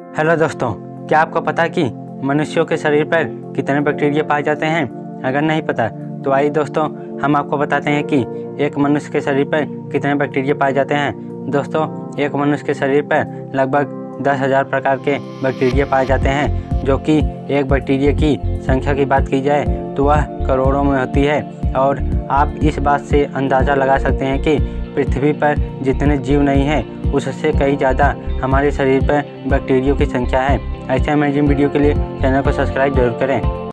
Hello दोस्तों, क्या आपको पता कि मनुष्यों के शरीर पर कितने बैक्टीरिया पाए जाते हैं? अगर नहीं पता तो आइए दोस्तों, हम आपको बताते हैं कि एक मनुष्य के शरीर पर कितने बैक्टीरिया पाए जाते हैं। दोस्तों, एक मनुष्य के शरीर पर लगभग दस हज़ार प्रकार के बैक्टीरिया पाए जाते हैं, जो कि एक बैक्टीरिया की संख्या की बात की जाए तो वह करोड़ों में होती है। और आप इस बात से अंदाज़ा लगा सकते हैं कि पृथ्वी पर जितने जीव नहीं हैं उससे कहीं ज़्यादा हमारे शरीर पर बैक्टीरियो की संख्या है। ऐसे अमेजिंग वीडियो के लिए चैनल को सब्सक्राइब ज़रूर करें।